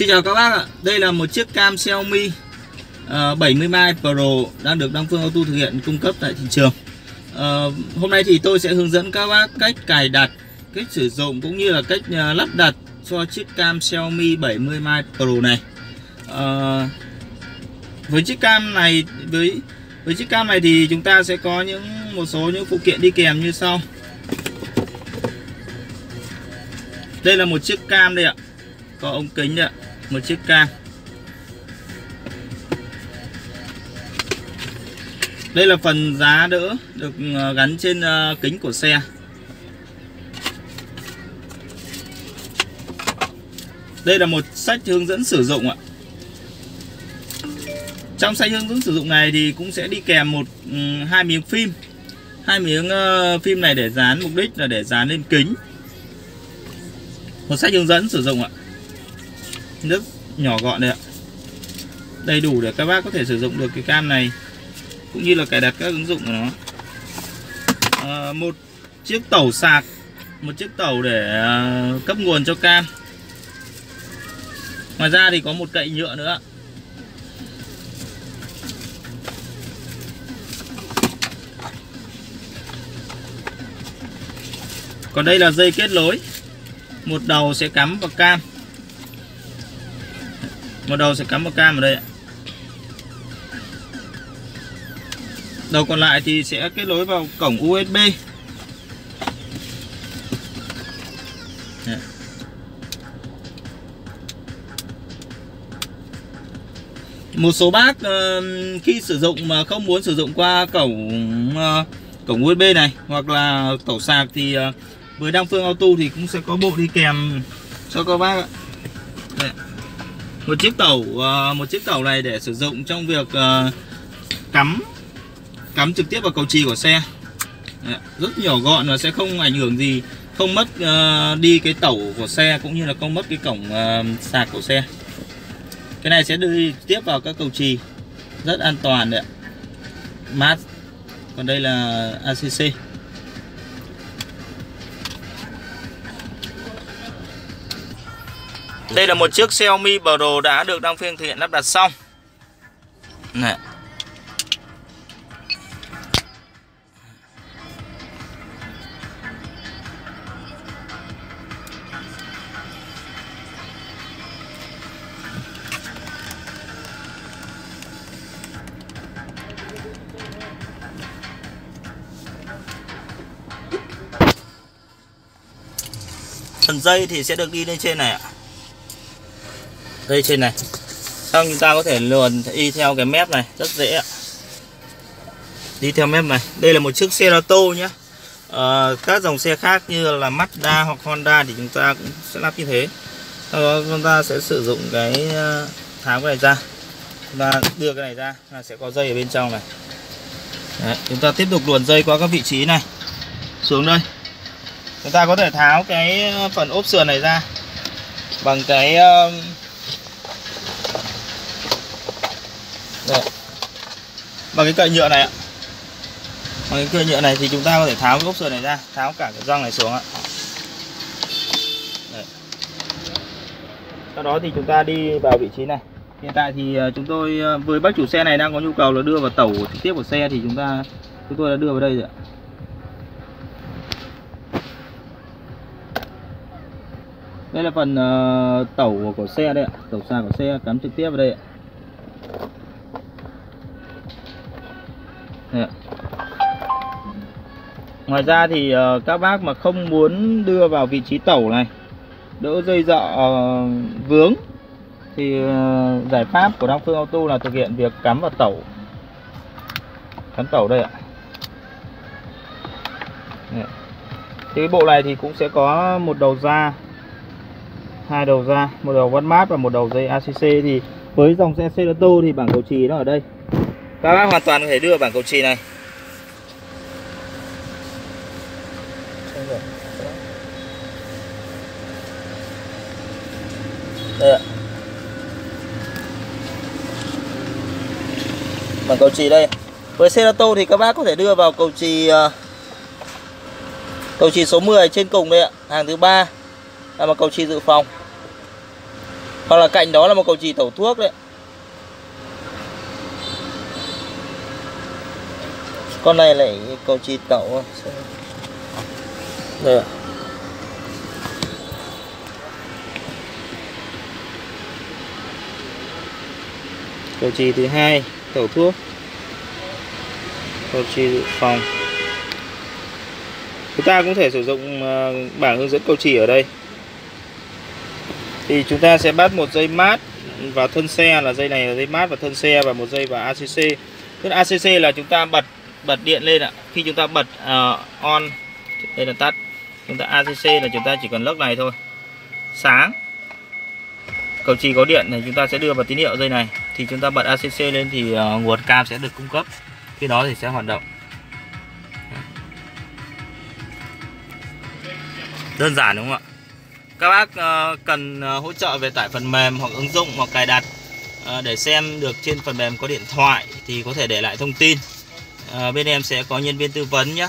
Xin chào các bác ạ. Đây là một chiếc cam Xiaomi ờ, uh, 70 mai Pro đang được Đăng Phương Auto thực hiện cung cấp tại thị trường. Ờ, hôm nay thì tôi sẽ hướng dẫn các bác cách cài đặt, cách sử dụng cũng như là cách ờ, lắp đặt cho chiếc cam Xiaomi 70 mai Pro này. Với chiếc cam này với với chiếc cam này thì chúng ta sẽ có những một số những phụ kiện đi kèm như sau. Đây là một chiếc cam đây ạ. Có ống kính đây ạ. Một chiếc cam Đây là phần giá đỡ được ờ, gắn trên ờ, kính của xe. Đây là một sách hướng dẫn sử dụng ạ. Trong sách hướng dẫn sử dụng này thì cũng sẽ đi kèm một ừ, hai miếng phim. Hai miếng ờ, phim này để dán, mục đích là để dán lên kính. Một sách hướng dẫn sử dụng ạ rất nhỏ gọn đấy ạ. Đầy đủ để các bác có thể sử dụng được cái cam này cũng như là cài đặt các ứng dụng của nó. À, một chiếc tẩu sạc một chiếc tẩu để ờ, cấp nguồn cho cam ngoài ra thì có một cậy nhựa nữa còn đây là dây kết nối một đầu sẽ cắm vào cam đầu sẽ cắm một cam ở đây ạ. Đầu còn lại thì sẽ kết nối vào cổng USB một số bác uh, khi sử dụng mà không muốn sử dụng qua cổng uh, cổng USB này hoặc là tẩu sạc thì uh, với Đăng Phương Auto thì cũng sẽ có bộ đi kèm cho các bác ạ. Đây một chiếc tẩu ờ, một chiếc tẩu này để sử dụng trong việc ờ, cắm cắm trực tiếp vào cầu trì của xe. Rất nhỏ gọn và sẽ không ảnh hưởng gì, không mất ờ, đi cái tẩu của xe cũng như là không mất cái cổng sạc của xe. Cái này sẽ đi tiếp vào các cầu trì, rất an toàn đấy ạ. Mát. Còn đây là ACC Đây là một chiếc Xiaomi Pro đã được Đăng Phiên thực hiện lắp đặt xong này. Phần dây thì sẽ được đi lên trên này ạ dây trên này. Xong chúng ta có thể luồn đi theo cái mép này rất dễ ạ. Đi theo mép này. Đây là một chiếc xe ô tô nhé à, các dòng xe khác như là Mazda hoặc Honda thì chúng ta cũng sẽ lắp như thế. Sau đó chúng ta sẽ sử dụng cái ờ, tháo cái này ra. Và đưa cái này ra là sẽ có dây ở bên trong này. Đấy, chúng ta tiếp tục luồn dây qua các vị trí này. Xuống đây. Chúng ta có thể tháo cái phần ốp sườn này ra bằng cái ờ, Đây. Bằng cái cậy nhựa này ạ Bằng cái cậy nhựa này thì chúng ta có thể tháo cái ốc sườn này ra Tháo cả cái răng này xuống ạ Đây. Sau đó thì chúng ta đi vào vị trí này Hiện tại thì ờ, chúng tôi ờ, với bác chủ xe này đang có nhu cầu là đưa vào tàu trực tiếp của xe thì chúng ta chúng tôi đã đưa vào đây rồi ạ. Đây là phần ờ, uh, tẩu của xe đây ạ, tẩu sạc của xe cắm trực tiếp vào đây ạ. Dạ. Ngoài ra thì ờ, các bác mà không muốn đưa vào vị trí tẩu này Đỡ dây dọ ờ, vướng Thì ờ, giải pháp của Đăng Phương Auto là thực hiện việc cắm vào tẩu. Cắm tẩu đây ạ. Dạ. Thì cái bộ này thì cũng sẽ có một đầu ra hai đầu ra, một đầu vắt mát và một đầu dây ACC thì với dòng xe Cerato thì bảng cầu trì nó ở đây các bác hoàn toàn có thể đưa bảng cầu trì này. Đây ạ. Bảng cầu trì đây. Với xe tô thì các bác có thể đưa vào cầu trì ờ, cầu trì số 10 trên cùng đây ạ. Hàng thứ ba là một cầu trì dự phòng. Hoặc là cạnh đó là một cầu trì tẩu thuốc đấy con này lại cầu chỉ tẩu à? đây cầu trì thứ hai, tẩu thuốc. Cầu trì dự phòng. Chúng ta cũng thể sử dụng à, bảng hướng dẫn cầu trì ở đây. Thì chúng ta sẽ bắt một dây mát vào thân xe là dây này là dây mát vào thân xe và một dây vào ACC tức ACC là chúng ta bật bật điện lên ạ. Khi chúng ta bật uh, on đây là tắt. Chúng ta ACC là chúng ta chỉ cần lốc này thôi. Sáng cầu trì có điện này chúng ta sẽ đưa vào tín hiệu dây này. Thì chúng ta bật ACC lên thì uh, nguồn cam sẽ được cung cấp. Khi đó thì sẽ hoạt động. Đơn giản đúng không ạ? Các bác uh, cần uh, hỗ trợ về tải phần mềm hoặc ứng dụng hoặc cài đặt uh, để xem được trên phần mềm có điện thoại thì có thể để lại thông tin à, bên em sẽ có nhân viên tư vấn nhé